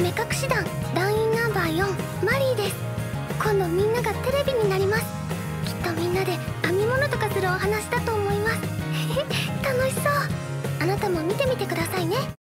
目隠し団団員ナンバー4マリーです。今度みんながテレビになります。きっとみんなで編み物とかするお話だと思います。楽しそう。あなたも見てみてくださいね。